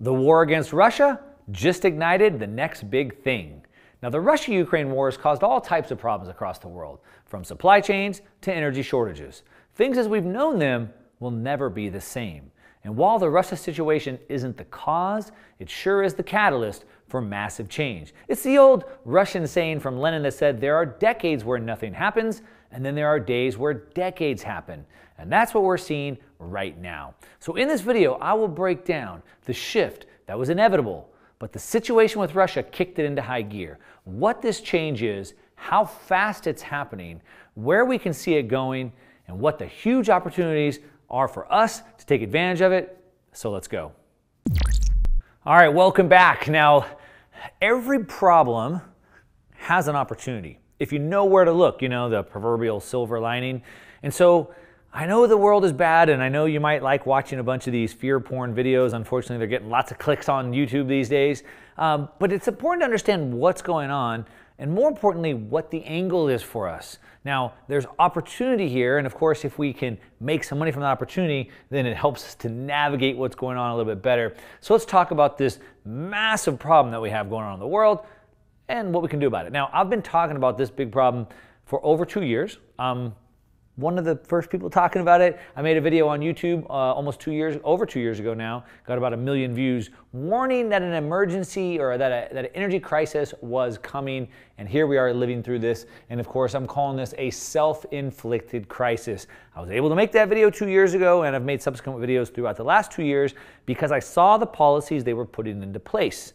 The war against Russia just ignited the next big thing. Now, the Russia Ukraine war has caused all types of problems across the world, from supply chains to energy shortages. Things as we've known them will never be the same. And while the Russia situation isn't the cause, it sure is the catalyst for massive change. It's the old Russian saying from Lenin that said there are decades where nothing happens, and then there are days where decades happen. And that's what we're seeing right now. So in this video, I will break down the shift that was inevitable, but the situation with Russia kicked it into high gear. What this change is, how fast it's happening, where we can see it going, and what the huge opportunities are for us to take advantage of it. So let's go. All right, welcome back. Now, every problem has an opportunity. If you know where to look, you know, the proverbial silver lining. And so I know the world is bad, and I know you might like watching a bunch of these fear porn videos. Unfortunately, they're getting lots of clicks on YouTube these days. Um, but it's important to understand what's going on, and more importantly, what the angle is for us. Now, there's opportunity here, and of course, if we can make some money from that opportunity, then it helps us to navigate what's going on a little bit better. So let's talk about this massive problem that we have going on in the world and what we can do about it. Now, I've been talking about this big problem for over two years. Um, one of the first people talking about it. I made a video on YouTube uh, almost two years, over two years ago now, got about a million views, warning that an emergency or that, a, that an energy crisis was coming. And here we are living through this. And of course, I'm calling this a self-inflicted crisis. I was able to make that video two years ago, and I've made subsequent videos throughout the last two years because I saw the policies they were putting into place.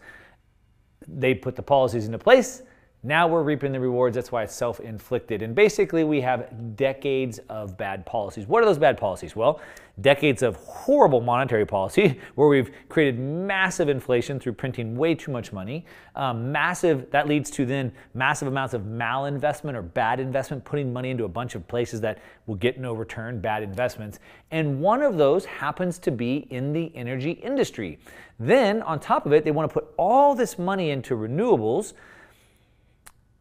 They put the policies into place now we're reaping the rewards. That's why it's self inflicted. And basically, we have decades of bad policies. What are those bad policies? Well, decades of horrible monetary policy where we've created massive inflation through printing way too much money. Um, massive, that leads to then massive amounts of malinvestment or bad investment, putting money into a bunch of places that will get no return, bad investments. And one of those happens to be in the energy industry. Then, on top of it, they want to put all this money into renewables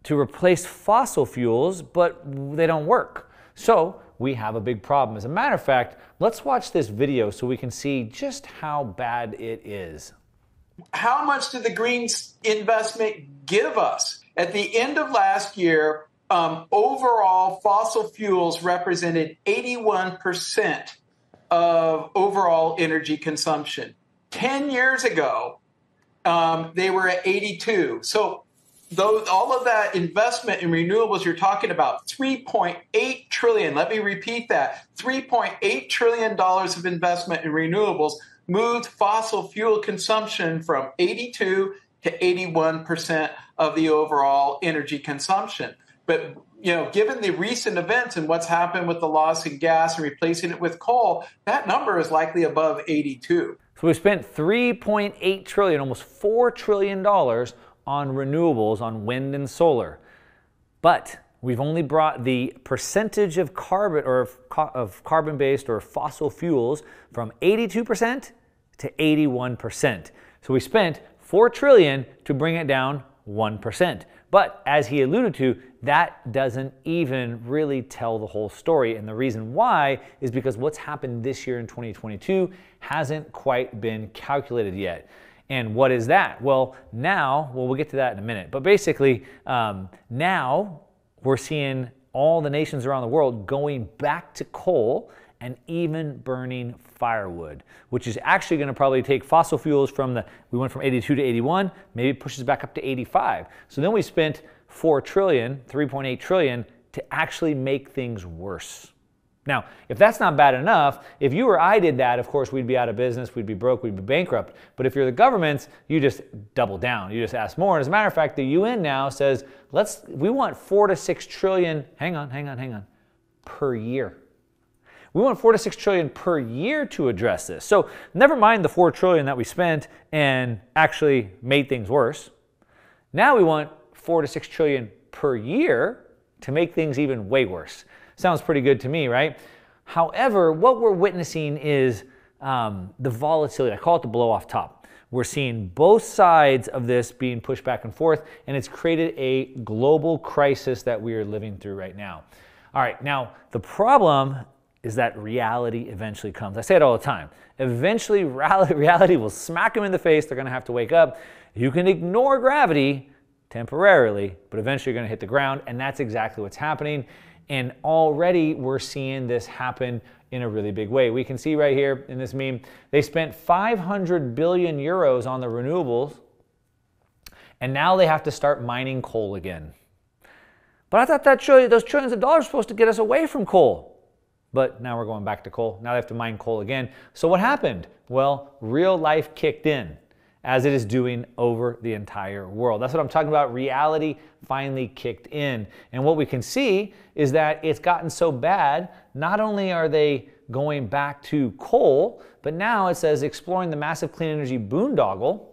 to replace fossil fuels, but they don't work. So we have a big problem. As a matter of fact, let's watch this video so we can see just how bad it is. How much did the green investment give us? At the end of last year, um, overall fossil fuels represented 81% of overall energy consumption. 10 years ago, um, they were at 82. So all of that investment in renewables you're talking about 3.8 trillion let me repeat that 3.8 trillion dollars of investment in renewables moved fossil fuel consumption from 82 to 81% of the overall energy consumption. But you know given the recent events and what's happened with the loss in gas and replacing it with coal that number is likely above 82 so we spent 3.8 trillion almost 4 trillion dollars on renewables, on wind and solar. But we've only brought the percentage of carbon or of carbon-based or fossil fuels from 82% to 81%. So we spent 4 trillion to bring it down 1%. But as he alluded to, that doesn't even really tell the whole story. And the reason why is because what's happened this year in 2022 hasn't quite been calculated yet. And what is that? Well, now, well, we'll get to that in a minute. But basically, um, now we're seeing all the nations around the world going back to coal and even burning firewood, which is actually going to probably take fossil fuels from the, we went from 82 to 81, maybe pushes back up to 85. So then we spent 4 trillion, 3.8 trillion to actually make things worse. Now, if that's not bad enough, if you or I did that, of course, we'd be out of business, we'd be broke, we'd be bankrupt. But if you're the governments, you just double down. You just ask more. And as a matter of fact, the UN now says, let's, we want four to six trillion, hang on, hang on, hang on, per year. We want four to six trillion per year to address this. So never mind the four trillion that we spent and actually made things worse. Now we want four to six trillion per year to make things even way worse. Sounds pretty good to me, right? However, what we're witnessing is um, the volatility. I call it the blow off top. We're seeing both sides of this being pushed back and forth, and it's created a global crisis that we are living through right now. All right, now the problem is that reality eventually comes. I say it all the time. Eventually, reality will smack them in the face. They're going to have to wake up. You can ignore gravity temporarily, but eventually you're going to hit the ground. And that's exactly what's happening. And already we're seeing this happen in a really big way. We can see right here in this meme, they spent 500 billion euros on the renewables, and now they have to start mining coal again. But I thought that trillion, those trillions of dollars were supposed to get us away from coal. But now we're going back to coal. Now they have to mine coal again. So what happened? Well, real life kicked in as it is doing over the entire world. That's what I'm talking about. Reality finally kicked in. And what we can see is that it's gotten so bad, not only are they going back to coal, but now it says exploring the massive clean energy boondoggle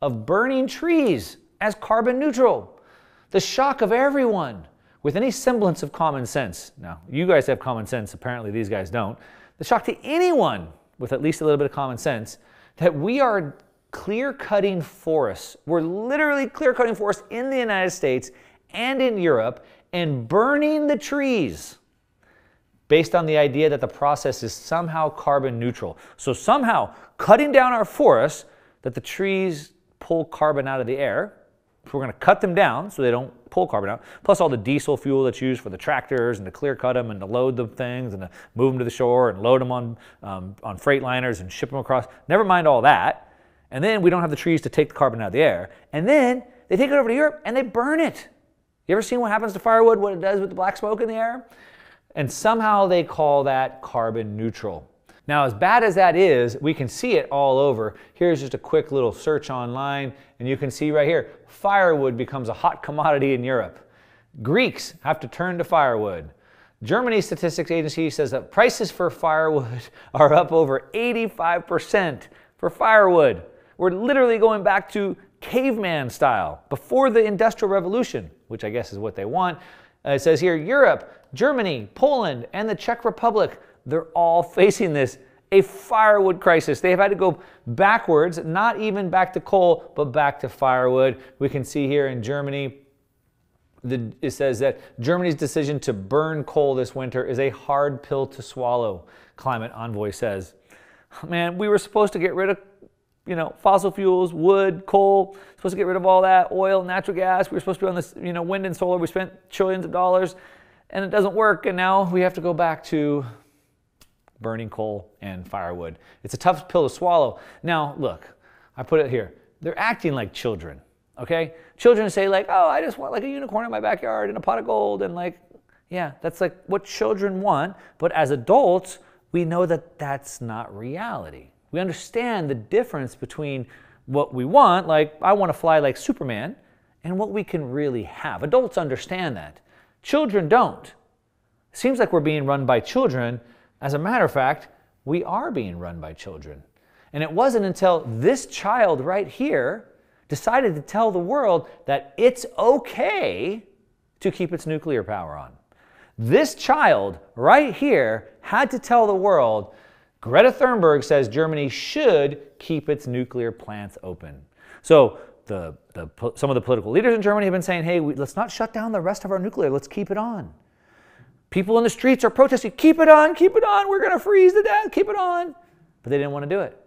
of burning trees as carbon neutral. The shock of everyone with any semblance of common sense. Now, you guys have common sense, apparently these guys don't. The shock to anyone with at least a little bit of common sense that we are clear cutting forests. We're literally clear cutting forests in the United States and in Europe and burning the trees based on the idea that the process is somehow carbon neutral. So, somehow cutting down our forests, that the trees pull carbon out of the air. we're going to cut them down so they don't pull carbon out, plus all the diesel fuel that's used for the tractors and to clear cut them and to load the things and to move them to the shore and load them on, um, on freight liners and ship them across. Never mind all that. And then we don't have the trees to take the carbon out of the air. And then they take it over to Europe and they burn it. You ever seen what happens to firewood, what it does with the black smoke in the air? And somehow they call that carbon neutral. Now, as bad as that is, we can see it all over. Here's just a quick little search online, and you can see right here firewood becomes a hot commodity in Europe. Greeks have to turn to firewood. Germany Statistics Agency says that prices for firewood are up over 85% for firewood. We're literally going back to caveman style before the Industrial Revolution, which I guess is what they want. Uh, it says here Europe, Germany, Poland, and the Czech Republic, they're all facing this a firewood crisis. They have had to go backwards, not even back to coal, but back to firewood. We can see here in Germany, the, it says that Germany's decision to burn coal this winter is a hard pill to swallow, Climate Envoy says. Man, we were supposed to get rid of you know, fossil fuels, wood, coal, supposed to get rid of all that, oil, natural gas. We were supposed to be on this, you know, wind and solar. We spent trillions of dollars and it doesn't work. And now we have to go back to burning coal and firewood. It's a tough pill to swallow. Now, look, I put it here. They're acting like children, okay? Children say like, oh, I just want like a unicorn in my backyard and a pot of gold and like, yeah, that's like what children want. But as adults, we know that that's not reality. We understand the difference between what we want, like I want to fly like Superman, and what we can really have. Adults understand that. Children don't. It seems like we're being run by children. As a matter of fact, we are being run by children. And it wasn't until this child right here decided to tell the world that it's okay to keep its nuclear power on. This child right here had to tell the world Greta Thunberg says Germany should keep its nuclear plants open. So the, the, some of the political leaders in Germany have been saying, hey, we, let's not shut down the rest of our nuclear, let's keep it on. People in the streets are protesting, keep it on, keep it on, we're going to freeze to death, keep it on. But they didn't want to do it.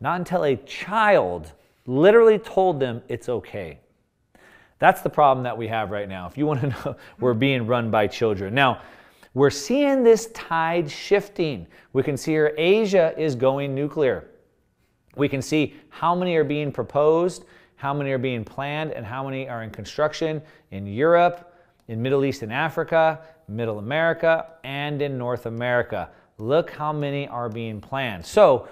Not until a child literally told them it's okay. That's the problem that we have right now. If you want to know, we're being run by children. Now, we're seeing this tide shifting. We can see here Asia is going nuclear. We can see how many are being proposed, how many are being planned, and how many are in construction in Europe, in Middle East and Africa, Middle America, and in North America. Look how many are being planned. So,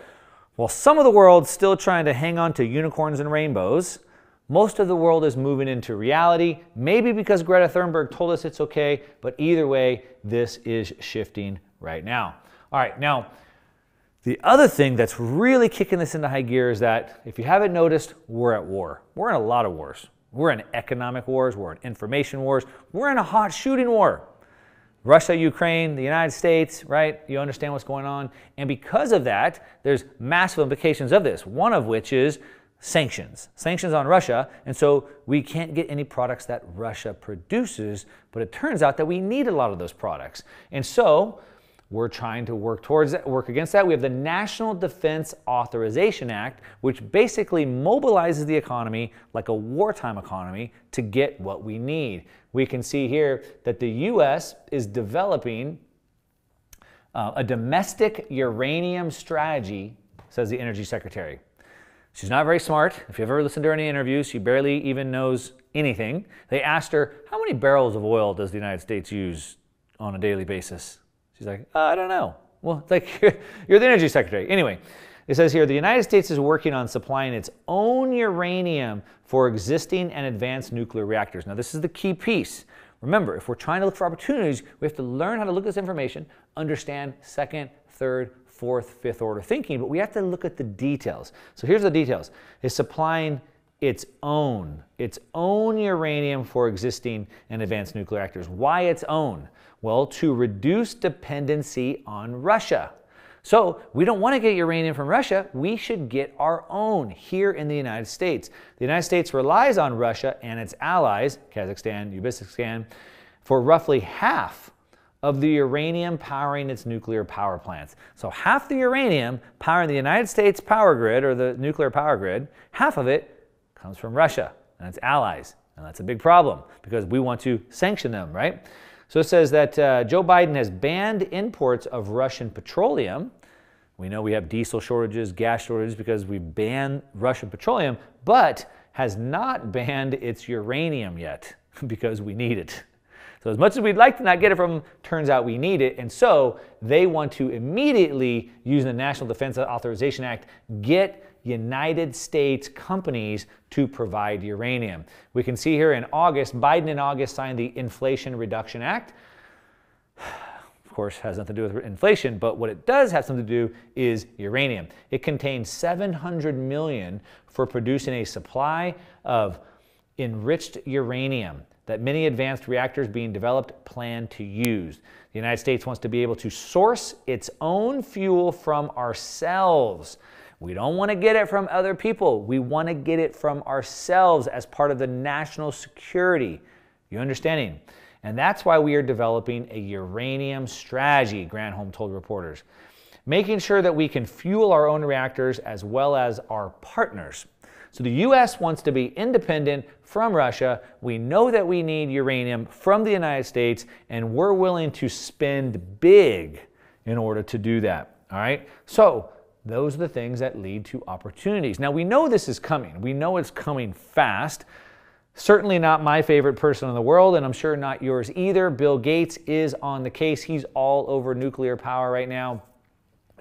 while some of the world's still trying to hang on to unicorns and rainbows, most of the world is moving into reality, maybe because Greta Thunberg told us it's okay, but either way, this is shifting right now. All right, now, the other thing that's really kicking this into high gear is that if you haven't noticed, we're at war. We're in a lot of wars. We're in economic wars, we're in information wars, we're in a hot shooting war. Russia, Ukraine, the United States, right? You understand what's going on. And because of that, there's massive implications of this, one of which is sanctions, sanctions on Russia, and so we can't get any products that Russia produces, but it turns out that we need a lot of those products. And so we're trying to work towards that, work against that. We have the National Defense Authorization Act, which basically mobilizes the economy like a wartime economy to get what we need. We can see here that the U.S. is developing uh, a domestic uranium strategy, says the Energy Secretary. She's not very smart. If you've ever listened to any interviews, she barely even knows anything. They asked her, How many barrels of oil does the United States use on a daily basis? She's like, uh, I don't know. Well, it's like you're the energy secretary. Anyway, it says here the United States is working on supplying its own uranium for existing and advanced nuclear reactors. Now, this is the key piece. Remember, if we're trying to look for opportunities, we have to learn how to look at this information, understand second, third, fourth, fifth order thinking, but we have to look at the details. So here's the details. It's supplying its own, its own uranium for existing and advanced nuclear reactors. Why its own? Well, to reduce dependency on Russia. So we don't want to get uranium from Russia. We should get our own here in the United States. The United States relies on Russia and its allies, Kazakhstan, Uzbekistan, for roughly half of the uranium powering its nuclear power plants. So half the uranium powering the United States power grid or the nuclear power grid, half of it comes from Russia and its allies. And that's a big problem because we want to sanction them, right? So it says that uh, Joe Biden has banned imports of Russian petroleum. We know we have diesel shortages, gas shortages because we ban Russian petroleum, but has not banned its uranium yet because we need it. So as much as we'd like to not get it from them, turns out we need it. And so they want to immediately, using the National Defense Authorization Act, get United States companies to provide uranium. We can see here in August, Biden in August signed the Inflation Reduction Act. Of course, has nothing to do with inflation, but what it does have something to do is uranium. It contains 700 million for producing a supply of enriched uranium that many advanced reactors being developed plan to use. The United States wants to be able to source its own fuel from ourselves. We don't want to get it from other people. We want to get it from ourselves as part of the national security. You understanding? And that's why we are developing a uranium strategy, Granholm told reporters, making sure that we can fuel our own reactors as well as our partners. So the U.S. wants to be independent from Russia. We know that we need uranium from the United States, and we're willing to spend big in order to do that. All right? So those are the things that lead to opportunities. Now we know this is coming. We know it's coming fast. Certainly not my favorite person in the world, and I'm sure not yours either. Bill Gates is on the case. He's all over nuclear power right now.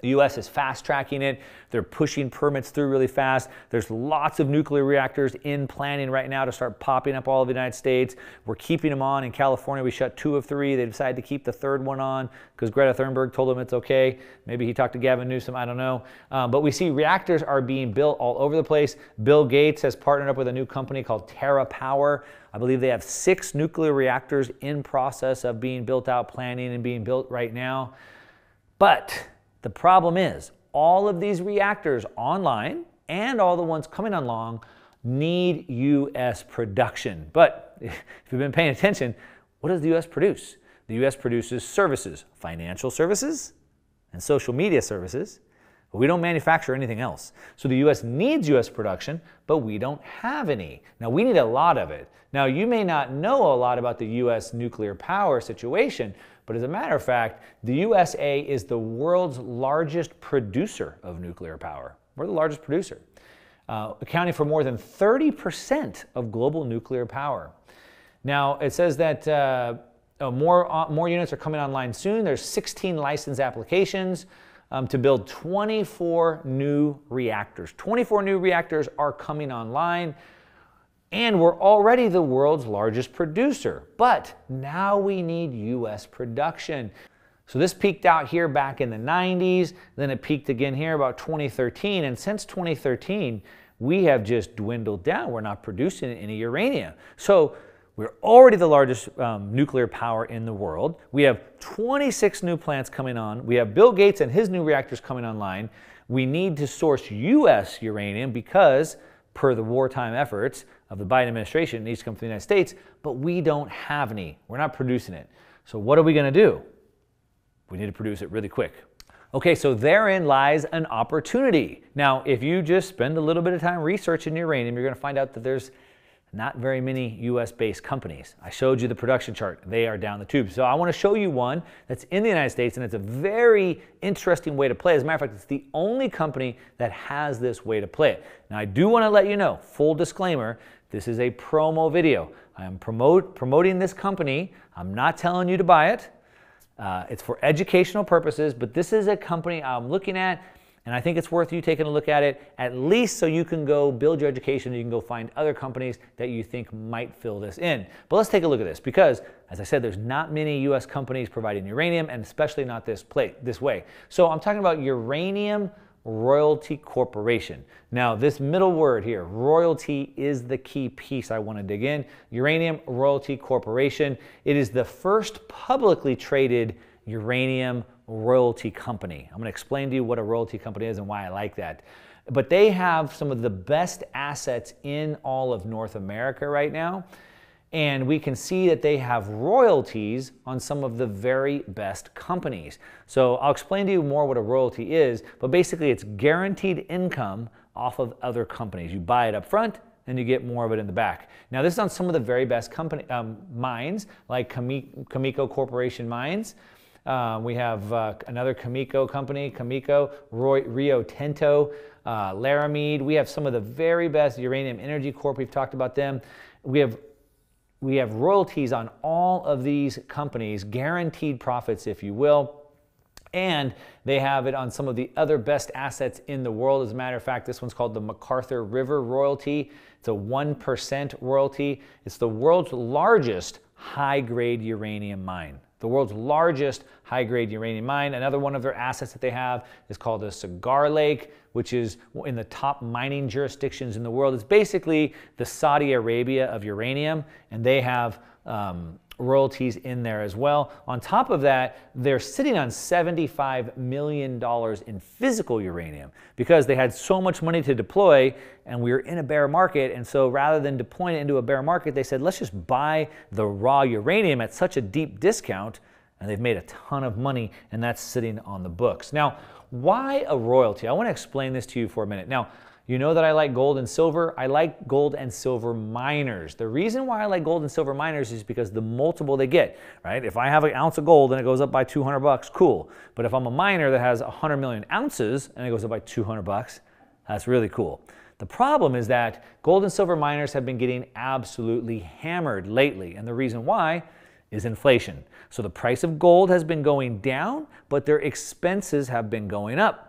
The US is fast tracking it. They're pushing permits through really fast. There's lots of nuclear reactors in planning right now to start popping up all over the United States. We're keeping them on. In California, we shut two of three. They decided to keep the third one on because Greta Thunberg told them it's okay. Maybe he talked to Gavin Newsom, I don't know. Um, but we see reactors are being built all over the place. Bill Gates has partnered up with a new company called TerraPower. I believe they have six nuclear reactors in process of being built out, planning, and being built right now. But the problem is, all of these reactors online and all the ones coming along need U.S. production. But if you've been paying attention, what does the U.S. produce? The U.S. produces services, financial services, and social media services. But we don't manufacture anything else. So the US needs US production, but we don't have any. Now we need a lot of it. Now you may not know a lot about the US nuclear power situation, but as a matter of fact, the USA is the world's largest producer of nuclear power. We're the largest producer, uh, accounting for more than 30% of global nuclear power. Now, it says that uh, uh, more, uh, more units are coming online soon. There's 16 license applications um, to build 24 new reactors. 24 new reactors are coming online. And we're already the world's largest producer. But now we need US production. So this peaked out here back in the 90s, then it peaked again here about 2013. And since 2013, we have just dwindled down. We're not producing any uranium. So we're already the largest um, nuclear power in the world. We have 26 new plants coming on. We have Bill Gates and his new reactors coming online. We need to source US uranium because, per the wartime efforts, of the Biden administration needs to come from the United States, but we don't have any. We're not producing it. So what are we going to do? We need to produce it really quick. Okay, so therein lies an opportunity. Now, if you just spend a little bit of time researching uranium, you're going to find out that there's not very many US based companies. I showed you the production chart. They are down the tube. So I want to show you one that's in the United States and it's a very interesting way to play. As a matter of fact, it's the only company that has this way to play it. Now I do want to let you know, full disclaimer, this is a promo video. I am promote, promoting this company. I'm not telling you to buy it. Uh, it's for educational purposes, but this is a company I'm looking at and I think it's worth you taking a look at it, at least so you can go build your education and you can go find other companies that you think might fill this in. But let's take a look at this because, as I said, there's not many US companies providing uranium and especially not this, play, this way. So I'm talking about Uranium Royalty Corporation. Now, this middle word here, royalty, is the key piece I want to dig in. Uranium Royalty Corporation. It is the first publicly traded uranium royalty company. I'm going to explain to you what a royalty company is and why I like that. But they have some of the best assets in all of North America right now. And we can see that they have royalties on some of the very best companies. So I'll explain to you more what a royalty is, but basically it's guaranteed income off of other companies. You buy it up front and you get more of it in the back. Now this is on some of the very best company um, mines, like Cameco Corporation mines. Uh, we have uh, another Cameco company, Cameco, Rio Tinto, uh, Laramide. We have some of the very best Uranium Energy Corp. We've talked about them. We have we have royalties on all of these companies, guaranteed profits, if you will. And they have it on some of the other best assets in the world. As a matter of fact, this one's called the McArthur River Royalty. It's a 1% royalty. It's the world's largest high grade uranium mine the world's largest high grade uranium mine. Another one of their assets that they have is called the Cigar Lake, which is in the top mining jurisdictions in the world. It's basically the Saudi Arabia of uranium, and they have um, royalties in there as well. On top of that, they're sitting on $75 million in physical uranium because they had so much money to deploy and we were in a bear market. And so rather than deploying it into a bear market, they said, let's just buy the raw uranium at such a deep discount. And they've made a ton of money and that's sitting on the books. Now, why a royalty? I want to explain this to you for a minute. Now, you know that I like gold and silver. I like gold and silver miners. The reason why I like gold and silver miners is because the multiple they get, right? If I have an ounce of gold and it goes up by 200 bucks, cool. But if I'm a miner that has 100 million ounces and it goes up by 200 bucks, that's really cool. The problem is that gold and silver miners have been getting absolutely hammered lately. And the reason why is inflation. So the price of gold has been going down, but their expenses have been going up.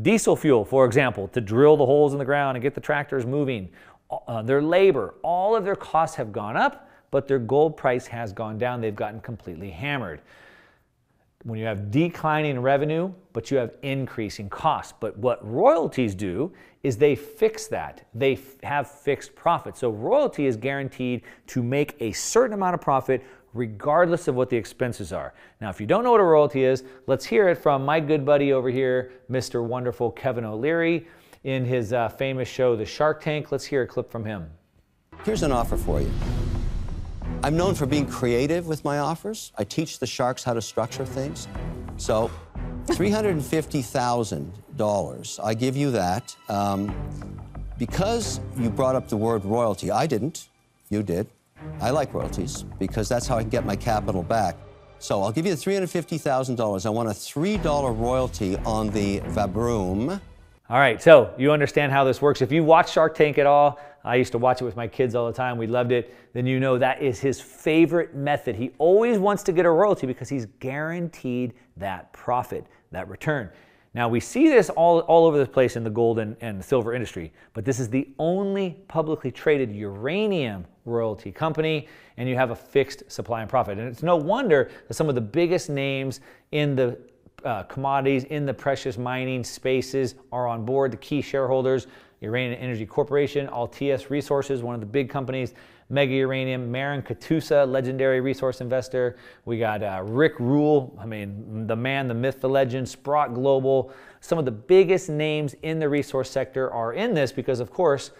Diesel fuel, for example, to drill the holes in the ground and get the tractors moving. Uh, their labor, all of their costs have gone up, but their gold price has gone down. They've gotten completely hammered. When you have declining revenue, but you have increasing costs. But what royalties do is they fix that. They have fixed profit. So royalty is guaranteed to make a certain amount of profit regardless of what the expenses are. Now, if you don't know what a royalty is, let's hear it from my good buddy over here, Mr. Wonderful Kevin O'Leary, in his uh, famous show, The Shark Tank. Let's hear a clip from him. Here's an offer for you. I'm known for being creative with my offers. I teach the sharks how to structure things. So, $350,000, I give you that. Um, because you brought up the word royalty, I didn't, you did. I like royalties because that's how I can get my capital back. So I'll give you the $350,000. I want a $3 royalty on the Vabroom. All right, so you understand how this works. If you watch Shark Tank at all, I used to watch it with my kids all the time. We loved it. Then you know that is his favorite method. He always wants to get a royalty because he's guaranteed that profit, that return. Now we see this all, all over the place in the gold and, and silver industry, but this is the only publicly traded uranium royalty company, and you have a fixed supply and profit. And it's no wonder that some of the biggest names in the uh, commodities, in the precious mining spaces are on board. The key shareholders, Uranium Energy Corporation, Altius Resources, one of the big companies, Mega Uranium, Marin Katusa, legendary resource investor. We got uh, Rick Rule, I mean, the man, the myth, the legend, Sprott Global. Some of the biggest names in the resource sector are in this because, of course,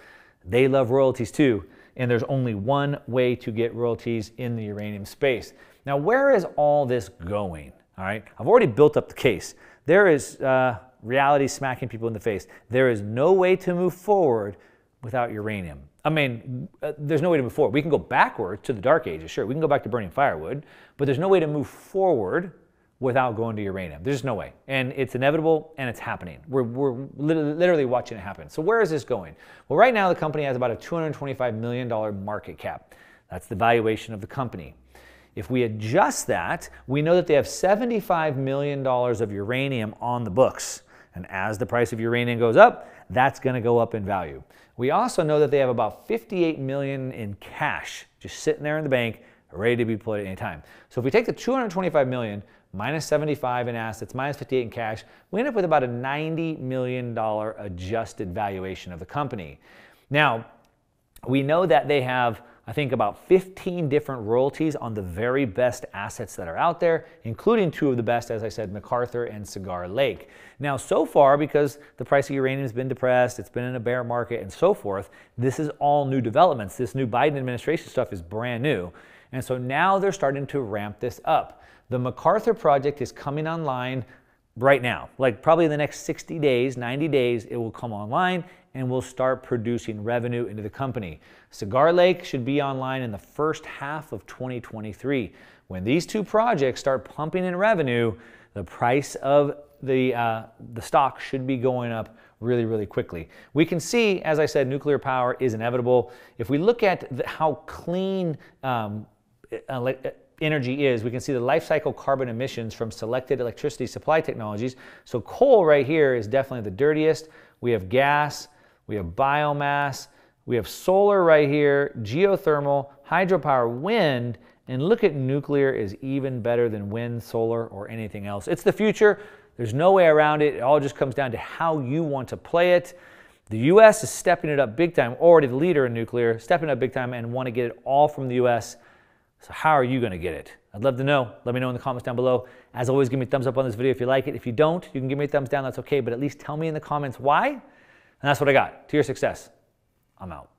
they love royalties too. And there's only one way to get royalties in the uranium space. Now, where is all this going? All right, I've already built up the case. There is uh, reality smacking people in the face. There is no way to move forward without uranium. I mean, uh, there's no way to move forward. We can go backwards to the dark ages, sure. We can go back to burning firewood, but there's no way to move forward without going to uranium. There's no way. And it's inevitable and it's happening. We're, we're literally watching it happen. So, where is this going? Well, right now, the company has about a $225 million market cap. That's the valuation of the company. If we adjust that, we know that they have $75 million of uranium on the books. And as the price of uranium goes up, that's going to go up in value. We also know that they have about 58 million in cash just sitting there in the bank, ready to be deployed at any time. So if we take the 225 million minus 75 in assets, minus 58 in cash, we end up with about a $90 million adjusted valuation of the company. Now, we know that they have I think about 15 different royalties on the very best assets that are out there, including two of the best, as I said, McArthur and Cigar Lake. Now, so far, because the price of uranium has been depressed, it's been in a bear market and so forth, this is all new developments. This new Biden administration stuff is brand new. And so now they're starting to ramp this up. The McArthur project is coming online right now. Like probably in the next 60 days, 90 days, it will come online and will start producing revenue into the company. Cigar Lake should be online in the first half of 2023. When these two projects start pumping in revenue, the price of the, uh, the stock should be going up really, really quickly. We can see, as I said, nuclear power is inevitable. If we look at the, how clean um, energy is, we can see the life cycle carbon emissions from selected electricity supply technologies. So coal right here is definitely the dirtiest. We have gas, we have biomass, we have solar right here, geothermal, hydropower, wind, and look at nuclear is even better than wind, solar, or anything else. It's the future. There's no way around it. It all just comes down to how you want to play it. The US is stepping it up big time, already the leader in nuclear, stepping up big time and want to get it all from the US. So, how are you going to get it? I'd love to know. Let me know in the comments down below. As always, give me a thumbs up on this video if you like it. If you don't, you can give me a thumbs down. That's okay. But at least tell me in the comments why. And that's what I got. To your success. I'm out.